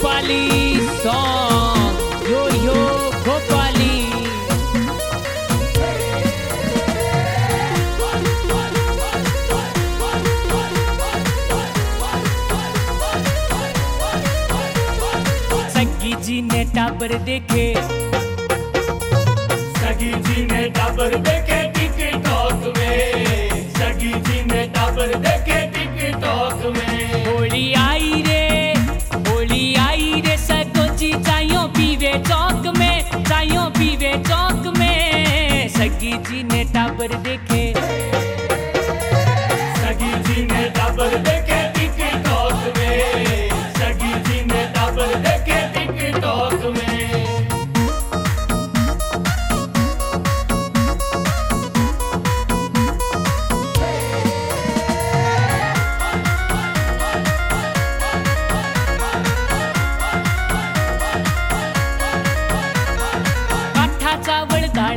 Gopali song yo yo Gopali. सगी जी ने टाबर देखे। सगी जी ने टाबर देखे टिकटॉक जी ने टाबर देखे। सगी जी ने टाबर देखे।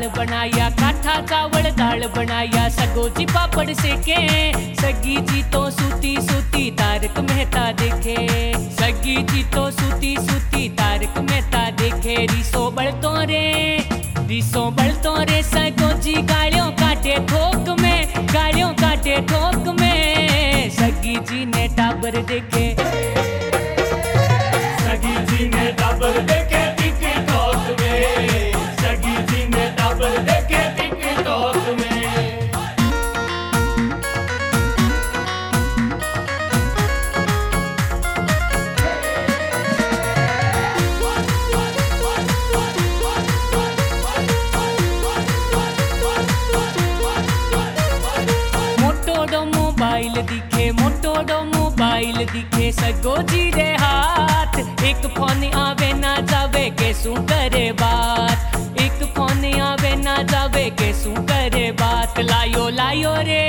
दाल बनाया, काठा चावल दाल बनाया सगो जी पापड़ सेके। सगी जी तो सूती सूती तारक मेहता देखे। सगी जी तो सूती सूती तारक मेहता देखे। रिसो बलतो रे, रिसो बलतो रे सगो जी गालियों काटे थोक में, गालियों काटे ठोक दिखे मोटोडो मोबाइल दिखे, सगो जी रे हाथ। एक फ़ोन आवे ना जावे के सू करे बात। एक फ़ोन आवे ना जावे के सू करे बात। लायो लायो रे,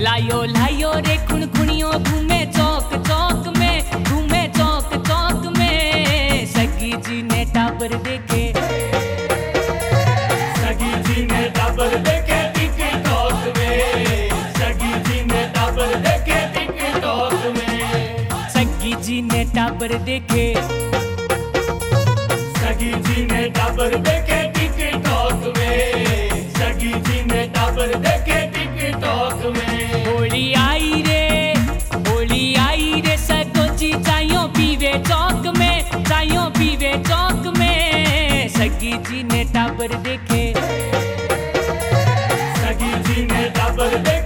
लायो लायो रे, खुण खुणियो घूमे, चौक चौक में, घूमे, चौक चौक में। सगी जी ने टाबर देखे, सगी जी ने टाबर देखे। जी ने टाबर देखे। सगी जी ने टाबर देखे टिकटॉक में। सगी जी ने टाबर देखे टिकटॉक में। होली आई रे होली आई रे सगो जी चाइयों पीवे चौक में चाइयों पीवे चौक में। सगी जी ने टाबर देखे। सगी जी ने टाबर देखे